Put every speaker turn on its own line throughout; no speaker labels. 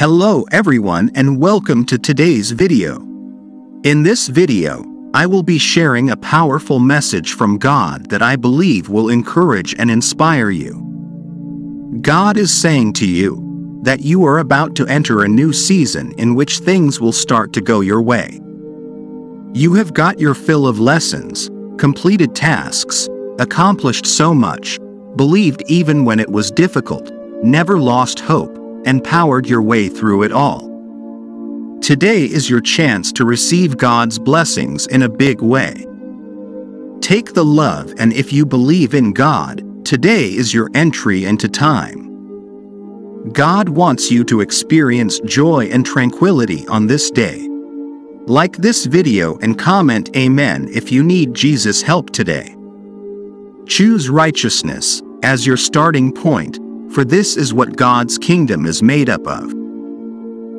Hello everyone and welcome to today's video. In this video, I will be sharing a powerful message from God that I believe will encourage and inspire you. God is saying to you that you are about to enter a new season in which things will start to go your way. You have got your fill of lessons, completed tasks, accomplished so much, believed even when it was difficult, never lost hope, and powered your way through it all. Today is your chance to receive God's blessings in a big way. Take the love, and if you believe in God, today is your entry into time. God wants you to experience joy and tranquility on this day. Like this video and comment Amen if you need Jesus' help today. Choose righteousness as your starting point for this is what God's kingdom is made up of.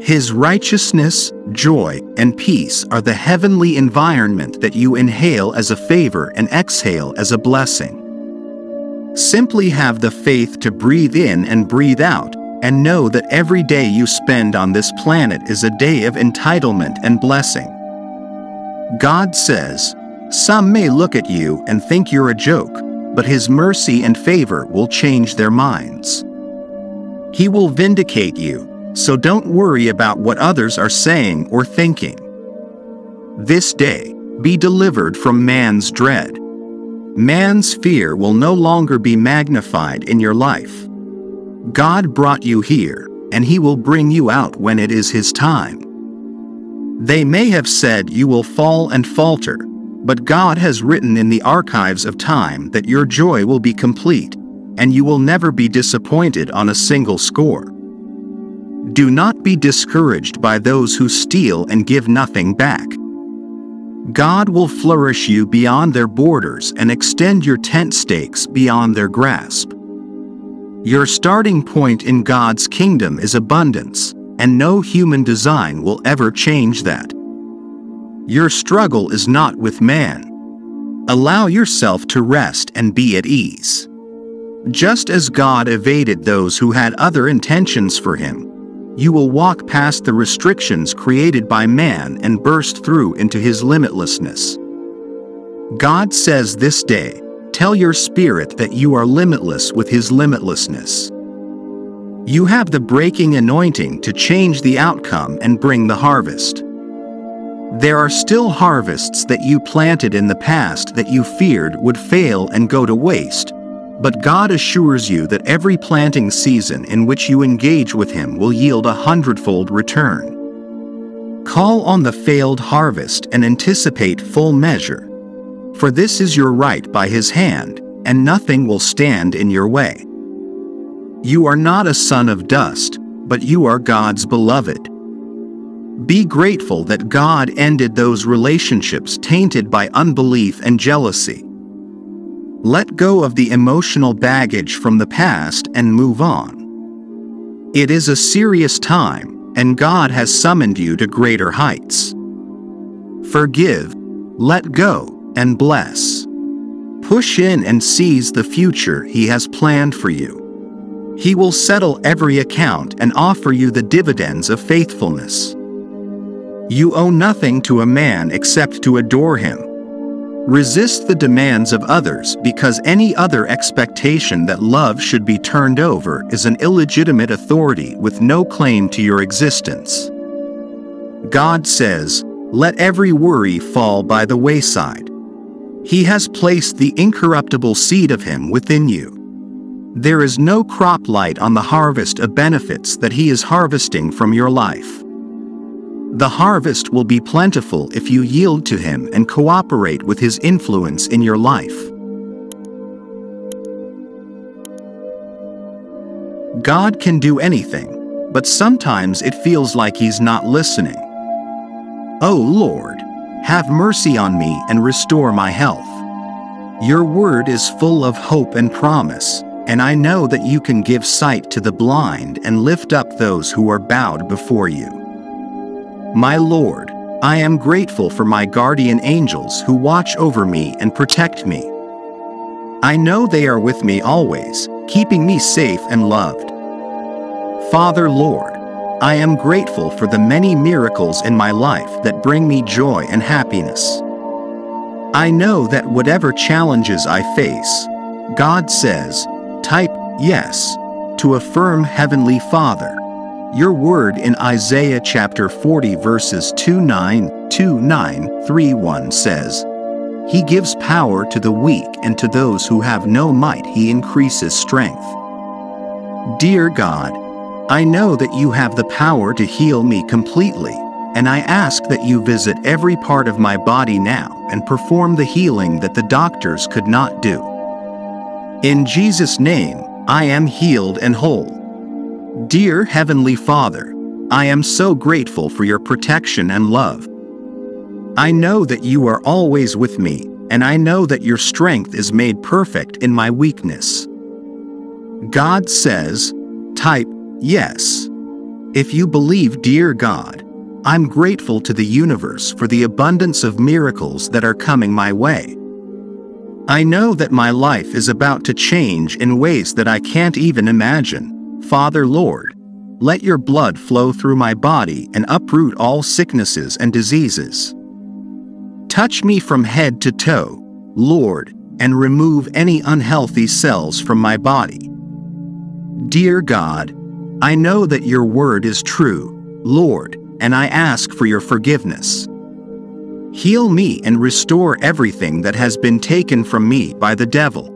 His righteousness, joy, and peace are the heavenly environment that you inhale as a favor and exhale as a blessing. Simply have the faith to breathe in and breathe out, and know that every day you spend on this planet is a day of entitlement and blessing. God says, Some may look at you and think you're a joke, but his mercy and favor will change their minds. He will vindicate you, so don't worry about what others are saying or thinking. This day, be delivered from man's dread. Man's fear will no longer be magnified in your life. God brought you here, and he will bring you out when it is his time. They may have said you will fall and falter, but God has written in the archives of time that your joy will be complete, and you will never be disappointed on a single score. Do not be discouraged by those who steal and give nothing back. God will flourish you beyond their borders and extend your tent stakes beyond their grasp. Your starting point in God's kingdom is abundance, and no human design will ever change that. Your struggle is not with man. Allow yourself to rest and be at ease. Just as God evaded those who had other intentions for him, you will walk past the restrictions created by man and burst through into his limitlessness. God says this day, tell your spirit that you are limitless with his limitlessness. You have the breaking anointing to change the outcome and bring the harvest. There are still harvests that you planted in the past that you feared would fail and go to waste, but God assures you that every planting season in which you engage with Him will yield a hundredfold return. Call on the failed harvest and anticipate full measure. For this is your right by His hand, and nothing will stand in your way. You are not a son of dust, but you are God's beloved. Be grateful that God ended those relationships tainted by unbelief and jealousy. Let go of the emotional baggage from the past and move on. It is a serious time, and God has summoned you to greater heights. Forgive, let go, and bless. Push in and seize the future He has planned for you. He will settle every account and offer you the dividends of faithfulness. You owe nothing to a man except to adore him. Resist the demands of others because any other expectation that love should be turned over is an illegitimate authority with no claim to your existence. God says, Let every worry fall by the wayside. He has placed the incorruptible seed of Him within you. There is no crop light on the harvest of benefits that He is harvesting from your life. The harvest will be plentiful if you yield to Him and cooperate with His influence in your life. God can do anything, but sometimes it feels like He's not listening. Oh Lord, have mercy on me and restore my health. Your word is full of hope and promise, and I know that you can give sight to the blind and lift up those who are bowed before you. My Lord, I am grateful for my guardian angels who watch over me and protect me. I know they are with me always, keeping me safe and loved. Father Lord, I am grateful for the many miracles in my life that bring me joy and happiness. I know that whatever challenges I face, God says, type yes to affirm Heavenly Father. Your word in Isaiah chapter 40 verses 2 9, 2 9, 3 1 says, He gives power to the weak and to those who have no might he increases strength. Dear God, I know that you have the power to heal me completely, and I ask that you visit every part of my body now and perform the healing that the doctors could not do. In Jesus' name, I am healed and whole. Dear Heavenly Father, I am so grateful for your protection and love. I know that you are always with me, and I know that your strength is made perfect in my weakness. God says, type yes. If you believe, dear God, I'm grateful to the universe for the abundance of miracles that are coming my way. I know that my life is about to change in ways that I can't even imagine. Father Lord, let your blood flow through my body and uproot all sicknesses and diseases. Touch me from head to toe, Lord, and remove any unhealthy cells from my body. Dear God, I know that your word is true, Lord, and I ask for your forgiveness. Heal me and restore everything that has been taken from me by the devil.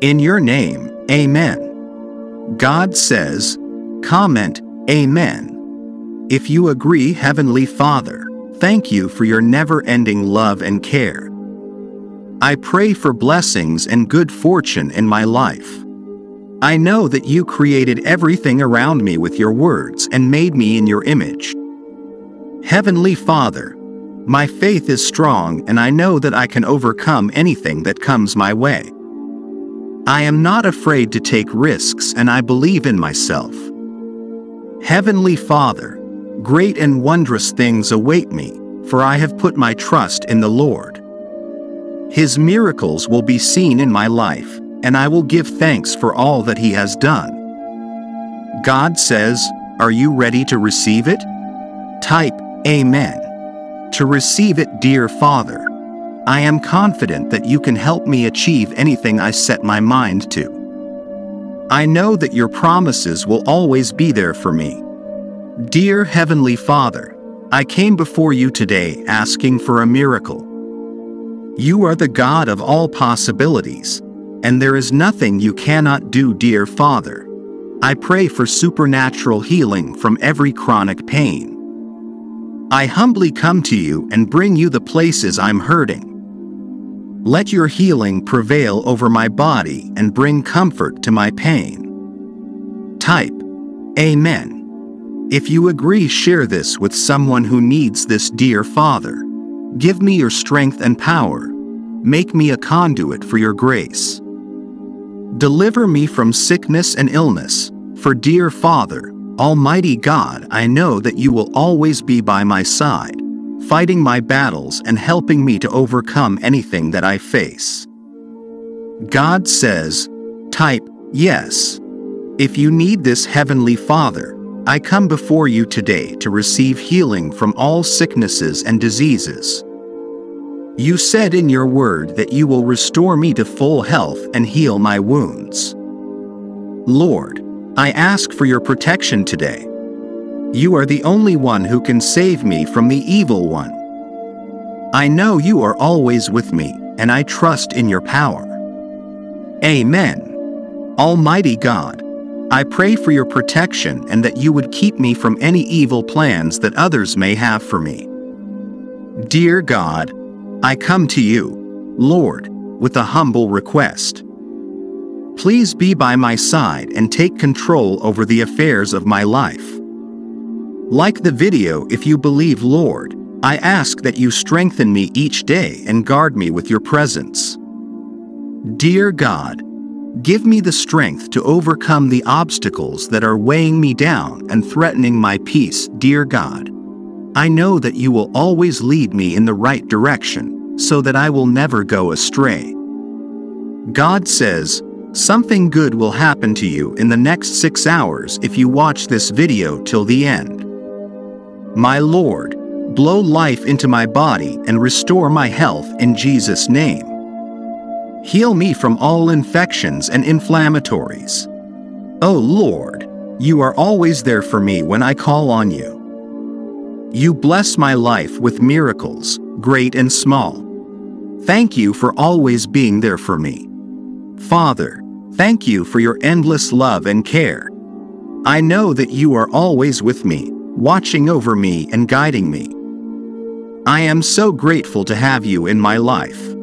In your name, Amen. God says, comment, Amen. If you agree, Heavenly Father, thank you for your never ending love and care. I pray for blessings and good fortune in my life. I know that you created everything around me with your words and made me in your image. Heavenly Father, my faith is strong and I know that I can overcome anything that comes my way. I am not afraid to take risks and I believe in myself. Heavenly Father, great and wondrous things await me, for I have put my trust in the Lord. His miracles will be seen in my life, and I will give thanks for all that He has done. God says, Are you ready to receive it? Type Amen. To receive it, dear Father, I am confident that you can help me achieve anything I set my mind to. I know that your promises will always be there for me. Dear Heavenly Father, I came before you today asking for a miracle. You are the God of all possibilities, and there is nothing you cannot do, dear Father. I pray for supernatural healing from every chronic pain. I humbly come to you and bring you the places I'm hurting. Let your healing prevail over my body and bring comfort to my pain. Type Amen. If you agree, share this with someone who needs this, dear Father. Give me your strength and power. Make me a conduit for your grace. Deliver me from sickness and illness, for dear Father, Almighty God, I know that you will always be by my side, fighting my battles and helping me to overcome anything that I face. God says, type, yes. If you need this Heavenly Father, I come before you today to receive healing from all sicknesses and diseases. You said in your word that you will restore me to full health and heal my wounds. Lord, I ask for your protection today. You are the only one who can save me from the evil one. I know you are always with me, and I trust in your power. Amen. Almighty God, I pray for your protection and that you would keep me from any evil plans that others may have for me. Dear God, I come to you, Lord, with a humble request. Please be by my side and take control over the affairs of my life. Like the video if you believe Lord, I ask that you strengthen me each day and guard me with your presence. Dear God, give me the strength to overcome the obstacles that are weighing me down and threatening my peace, dear God. I know that you will always lead me in the right direction, so that I will never go astray. God says, Something good will happen to you in the next six hours if you watch this video till the end. My Lord, blow life into my body and restore my health in Jesus' name. Heal me from all infections and inflammatories. Oh Lord, you are always there for me when I call on you. You bless my life with miracles, great and small. Thank you for always being there for me. Father, thank you for your endless love and care. I know that you are always with me, watching over me and guiding me. I am so grateful to have you in my life.